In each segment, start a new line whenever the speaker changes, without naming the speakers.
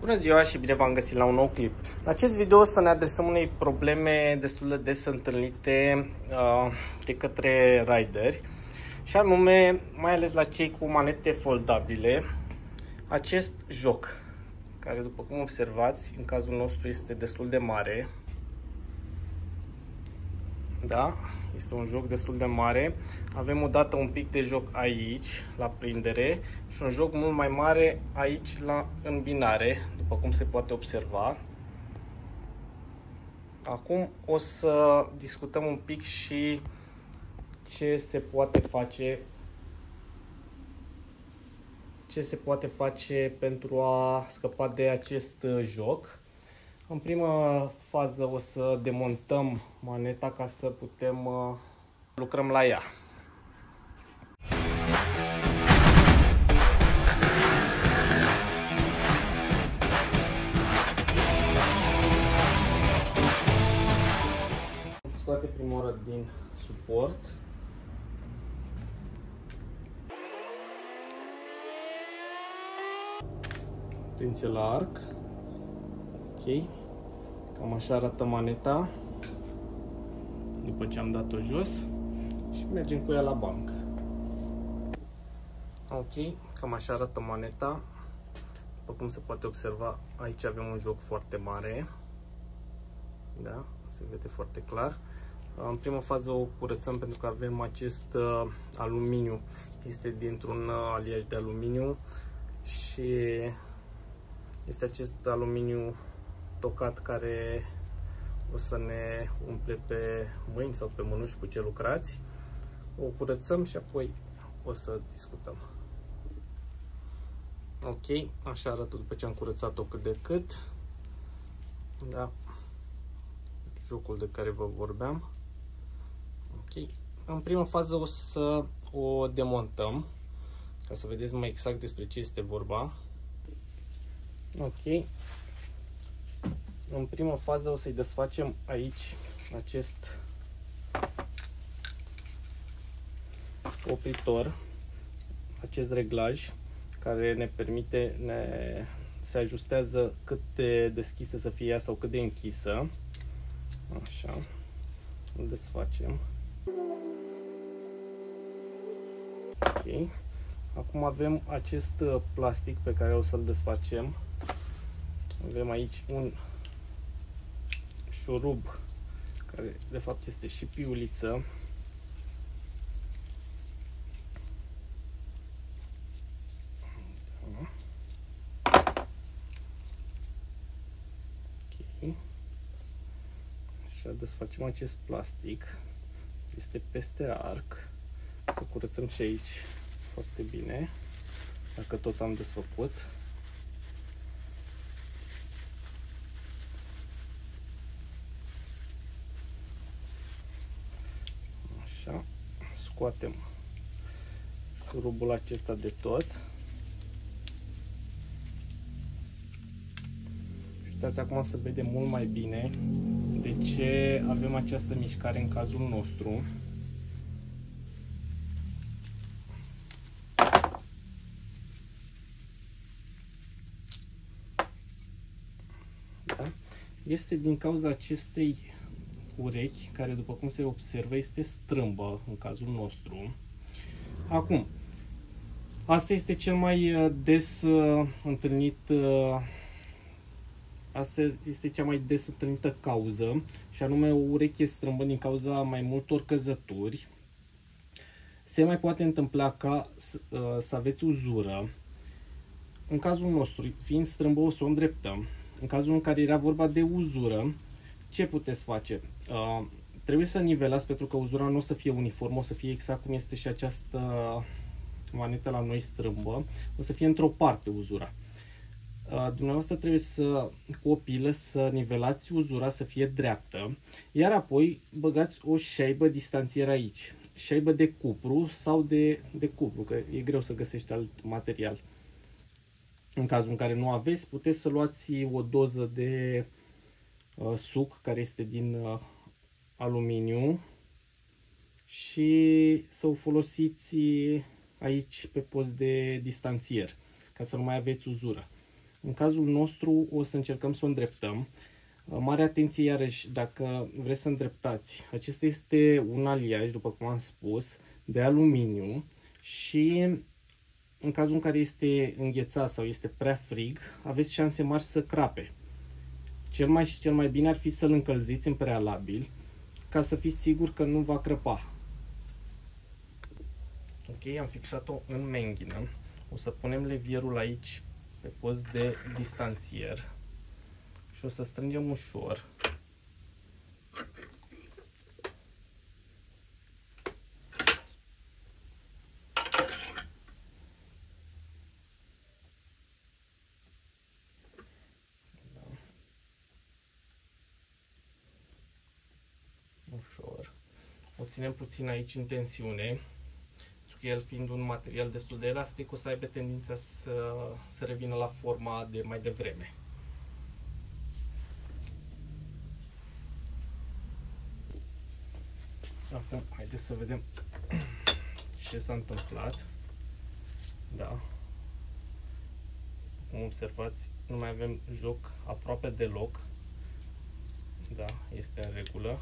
Bună ziua și bine v-am găsit la un nou clip. În acest video o să ne adresăm unei probleme destul de des întâlnite uh, de către rideri și anume, mai ales la cei cu manete foldabile, acest joc, care după cum observați, în cazul nostru este destul de mare. Da? Este un joc destul de mare. Avem o dată un pic de joc aici, la prindere, și un joc mult mai mare aici, la îmbinare, după cum se poate observa. Acum o să discutăm un pic și ce se poate face ce se poate face pentru a scăpa de acest joc. În prima fază o să demontăm maneta ca să putem uh, lucrăm la ea. Scoate prima oară din suport. Atenție la arc. Ok. Cam așa arată maneta după ce am dat-o jos și mergem cu ea la bancă. Ok, cam așa arată maneta. După cum se poate observa, aici avem un joc foarte mare. Da, se vede foarte clar. În prima fază o curățăm pentru că avem acest uh, aluminiu. Este dintr-un uh, aliaj de aluminiu și este acest aluminiu tocat care o să ne umple pe mâini sau pe mânuși cu ce lucrați. O curățăm și apoi o să discutăm. Ok, așa arată după ce am curățat-o cât de cât. Da. Jocul de care vă vorbeam. Ok. În prima fază o să o demontăm ca să vedeți mai exact despre ce este vorba. Ok. În prima fază o să-i desfacem aici acest opritor, acest reglaj care ne permite, ne, se ajustează cât de deschisă să fie ea sau cât de închisă. Așa, îl desfacem. Ok. Acum avem acest plastic pe care o să-l desfacem. Avem aici un șurub, care de fapt este și piuliță. Okay. Așa desfacem acest plastic. Este peste arc. Să curățăm și aici foarte bine. Dacă tot am desfăcut. Scoatem șurubul acesta de tot. Uitați acum să vedem mult mai bine de ce avem această mișcare în cazul nostru. Da? Este din cauza acestei urechi, care după cum se observă este strâmbă în cazul nostru. Acum, asta este cel mai uh, des uh, întâlnit uh, Asta este cea mai des întâlnită cauză și anume o ureche strâmbă din cauza mai multor căzături. Se mai poate întâmpla ca să aveți uzură. În cazul nostru, fiind strâmbă, o să o îndreptăm. În cazul în care era vorba de uzură, ce puteți face? Uh, trebuie să nivelați pentru că uzura nu o să fie uniformă, o să fie exact cum este și această manetă la noi strâmbă, o să fie într-o parte uzura. Uh, dumneavoastră trebuie să, cu o pilă, să nivelați uzura să fie dreaptă, iar apoi băgați o șaibă distanțier aici, șaibă de cupru sau de, de cupru, că e greu să găsești alt material. În cazul în care nu aveți, puteți să luați o doză de Uh, suc care este din uh, aluminiu și să o folosiți aici pe post de distanțier ca să nu mai aveți uzură. În cazul nostru o să încercăm să o îndreptăm. Mare atenție iarăși, dacă vreți să îndreptați. Acesta este un aliaj, după cum am spus, de aluminiu și în cazul în care este înghețat sau este prea frig, aveți șanse mari să crape. Cel mai și cel mai bine ar fi să-l încălziți în prealabil ca să fiți sigur că nu va crăpa. Ok, am fixat-o în menghină. O să punem levierul aici pe post de distanțier și o să strângem ușor. Ușor. O ținem puțin aici în tensiune, pentru că el fiind un material destul de elastic, o să aibă tendința să, să revină la forma de mai devreme. Acum, haideți să vedem ce s-a întâmplat. Da. Cum observați, nu mai avem joc aproape deloc. Da, este în regulă.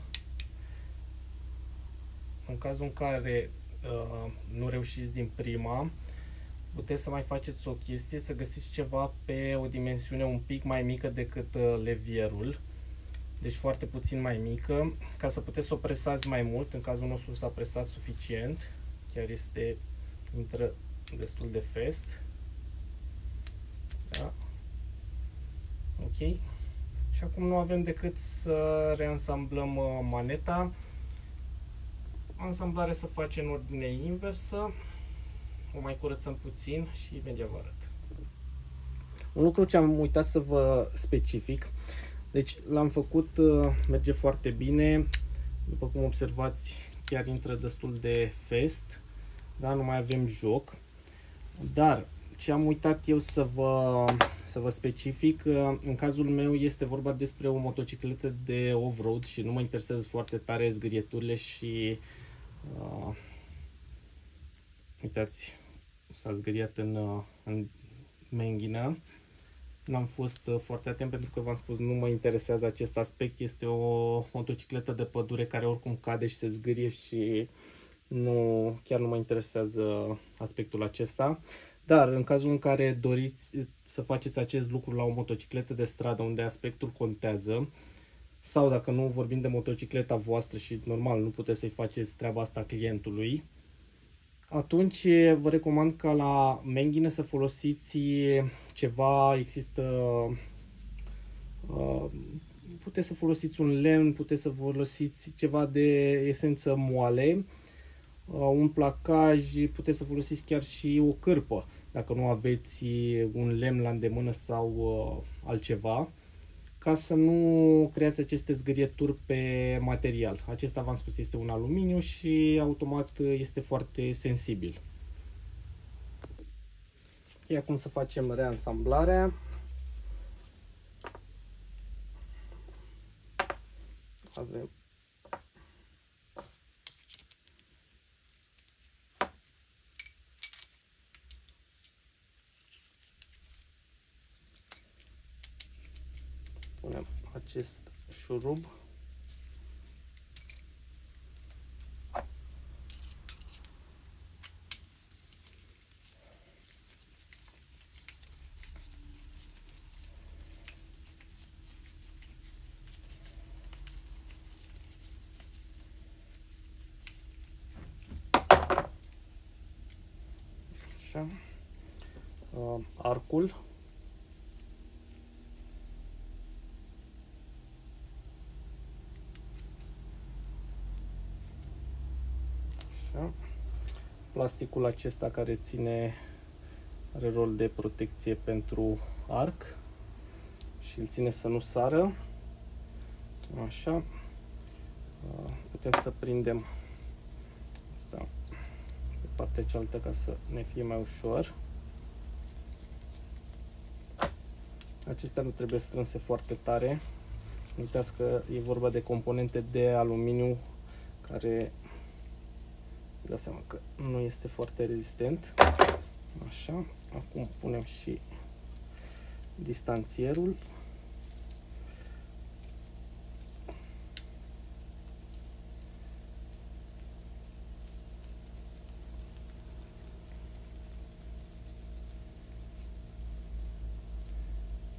În cazul în care uh, nu reușiți din prima, puteți să mai faceți o chestie, să găsiți ceva pe o dimensiune un pic mai mică decât uh, levierul deci foarte puțin mai mică, ca să puteți să o presați mai mult, în cazul nostru s-a presat suficient, chiar este, intră destul de fest. Da. Ok. Și acum nu avem decât să reansamblăm uh, maneta. Ansamblare să face în ordine inversă. O mai curățăm puțin și imediat vă arăt. Un lucru ce am uitat să vă specific deci l-am făcut, uh, merge foarte bine. După cum observați, chiar intră destul de fest. Da, nu mai avem joc. Dar ce am uitat eu să vă, să vă specific, uh, în cazul meu este vorba despre o motocicletă de off-road și nu mă interesează foarte tare zgrieturile și uh, uitați, s-a zgriat în, uh, în menghină. N-am fost uh, foarte atent pentru că v-am spus nu mă interesează acest aspect. Este o motocicletă de pădure care oricum cade și se zgârie și nu, chiar nu mă interesează aspectul acesta. Dar în cazul în care doriți să faceți acest lucru la o motocicletă de stradă unde aspectul contează, sau dacă nu vorbim de motocicleta voastră și normal nu puteți să-i faceți treaba asta clientului, atunci vă recomand ca la menghine să folosiți ceva, există uh, puteți să folosiți un lemn, puteți să folosiți ceva de esență moale, uh, un placaj, puteți să folosiți chiar și o cârpă, dacă nu aveți un lemn la îndemână sau uh, altceva ca să nu creați aceste zgârieturi pe material. Acesta, v-am spus, este un aluminiu și automat este foarte sensibil. E acum să facem reansamblarea. Avem punem acest șurub Așa. Uh, arcul Așa. Plasticul acesta care ține are rol de protecție pentru arc și îl ține să nu sară. Așa. Putem să prindem asta pe partea cealaltă ca să ne fie mai ușor. Acestea nu trebuie strânse foarte tare. Uitați că e vorba de componente de aluminiu care dați seama că nu este foarte rezistent. Așa, acum punem și distanțierul.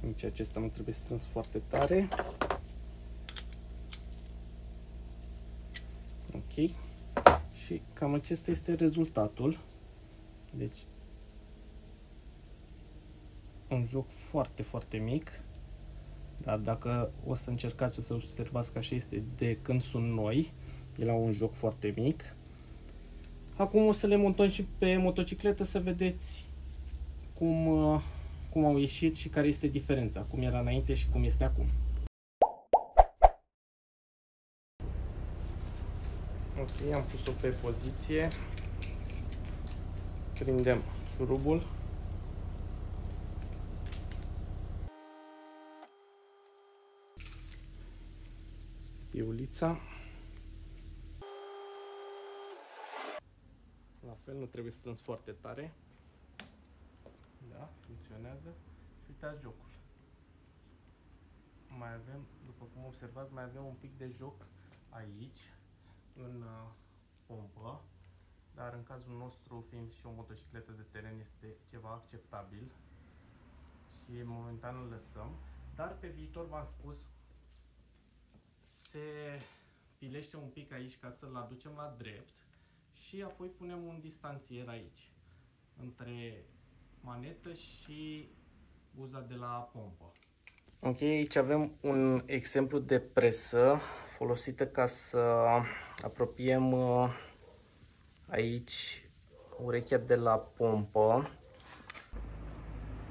Nici acesta nu trebuie strâns foarte tare. Ok. Și cam acesta este rezultatul. Deci, un joc foarte, foarte mic. Dar dacă o să încercați, o să observați că așa este de când sunt noi. E la un joc foarte mic. Acum o să le montăm și pe motocicletă să vedeți cum, uh, cum au ieșit și care este diferența, cum era înainte și cum este acum. Ok, am pus-o pe poziție. Prindem șurubul. Piulița. La fel, nu trebuie strâns foarte tare. Da, funcționează. Și uitați jocul. Mai avem, după cum observați, mai avem un pic de joc aici în uh, pompă, dar în cazul nostru, fiind și o motocicletă de teren, este ceva acceptabil și momentan îl lăsăm. Dar pe viitor, v-am spus, se pilește un pic aici ca să-l aducem la drept și apoi punem un distanțier aici, între manetă și buza de la pompă. Ok, aici avem un exemplu de presă folosită ca să apropiem uh, aici urechea de la pompă.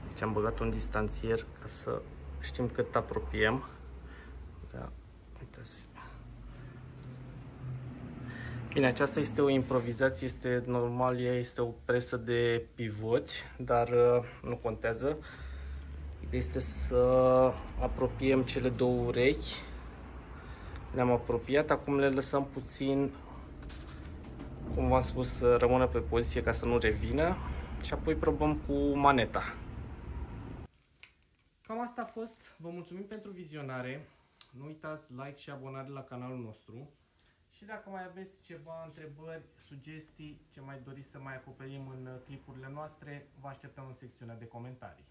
Deci am băgat un distanțier ca să știm cât apropiem. Da, uitați. Bine, aceasta este o improvizație, este normal, ea este o presă de pivoți, dar uh, nu contează. Ideea este să apropiem cele două urechi. Le-am apropiat, acum le lăsăm puțin, cum v-am spus, să rămână pe poziție ca să nu revină și apoi probăm cu maneta. Cam asta a fost. Vă mulțumim pentru vizionare. Nu uitați like și abonare la canalul nostru. Și dacă mai aveți ceva întrebări, sugestii, ce mai doriți să mai acoperim în clipurile noastre, vă așteptăm în secțiunea de comentarii.